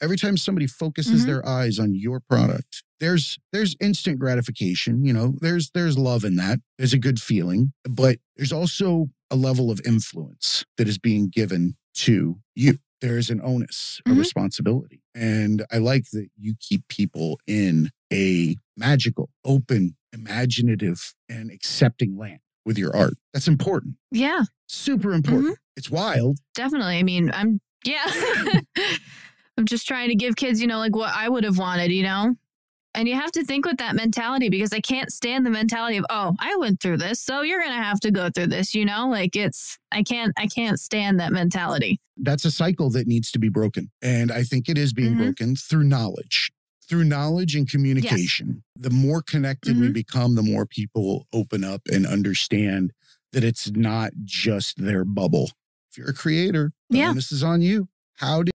Every time somebody focuses Mhm. their eyes on your product, there's there's instant gratification, you know, there's there's love in that. There's a good feeling, but there's also a level of influence that is being given to you. There is an onus, a Mhm. responsibility. And I like that you keep people in a magical, open, imaginative, and accepting land with your art. That's important. Yeah, Super important. It's wild. definitely. I mean, I'm, yeah. Just trying to give kids, you know, like what I would have wanted, you know? And you have to think with that mentality because I can't stand the mentality of, oh, I went through this, so you're going to have to go through this, you know? Like it's, I can't, I can't stand that mentality. That's a cycle that needs to be broken. And I think it is being Mhm. broken through knowledge. Through knowledge and communication. The more connected we Mhm. become, the more people open up and understand that it's not just their bubble. If you're a creator, Yeah. onus is on you. How do